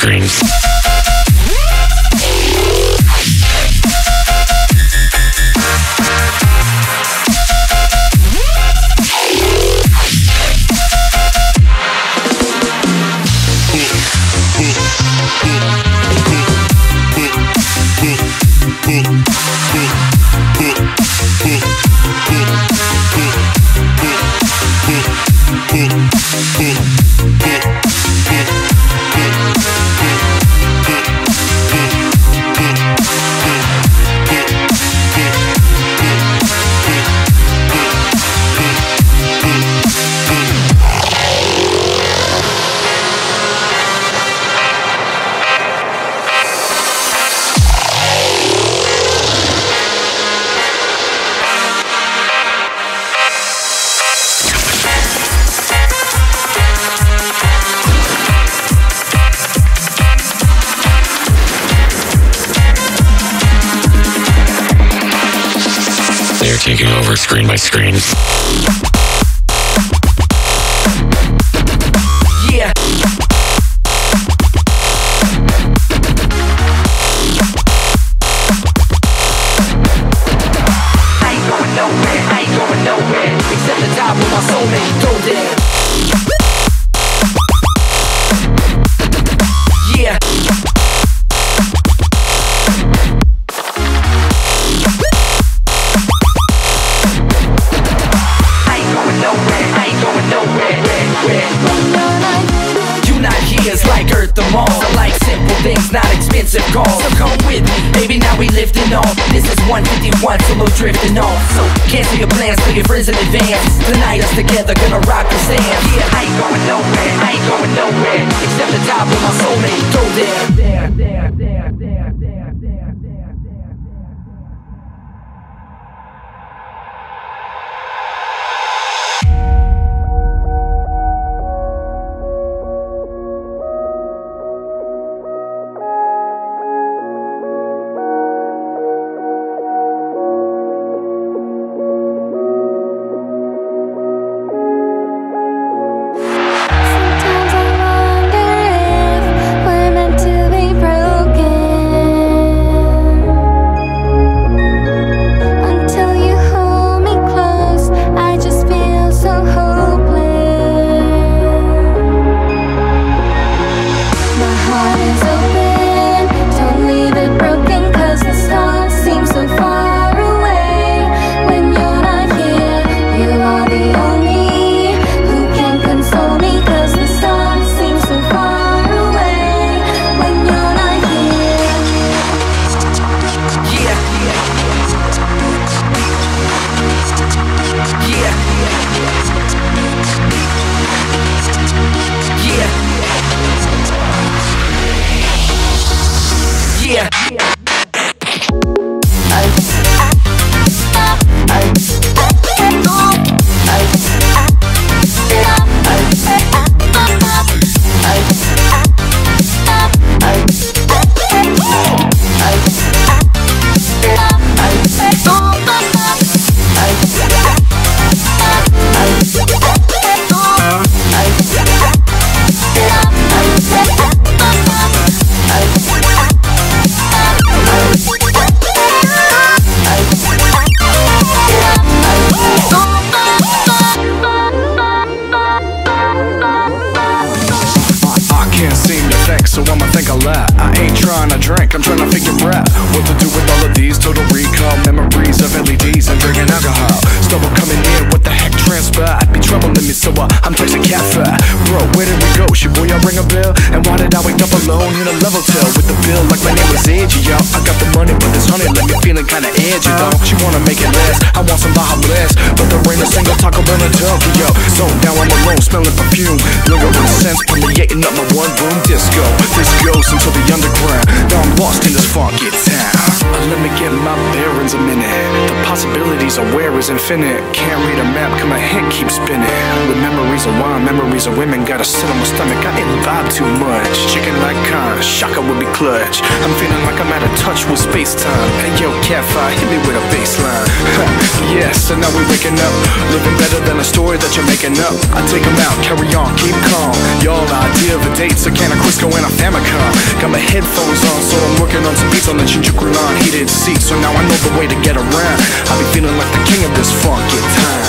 Screen taking over screen by screen. Things, not expensive. Calls So come with me, baby, now we lifting off. This is 151, solo drifting off. So cancel your plans, tell your friends in advance. Tonight us together, gonna rock the sand. Yeah, I ain't going nowhere, I ain't going nowhere. Except the top with my soulmate, go there, there, there, there, there, there, alone in a level tail with the bill like my name was Edgy, yo? I got the money, but this honey let me feeling kinda edgy, though. She wanna make it last, I want some Baja Blast, but there ain't a single Taco Bell in Tokyo. So now I'm alone, smelling perfume, lingering scents permeating up my one room disco. This goes into the underground. Now I'm lost in this funky town. Uh, Let me get my bearings a minute. The possibilities of where is infinite. Can't read a map, cause my head keeps spinning. With memories of wine, memories of women, gotta sit on my stomach. I ain't vibe too much. Chicken like con, shaka would be clutch. I'm feeling like I'm out of touch with space time. Hey yo, KATFYR, hit me with a bassline. yes, and now we're waking up. Living better than a story that you're making up. I take 'em out, carry on, keep calm. Y'all idea of a date, so can I Crisco and a Famicom? Got my headphones on, so I'm working on some beats on the line heated seat. So now I know the way to get around. I be feeling like the king of this funky town.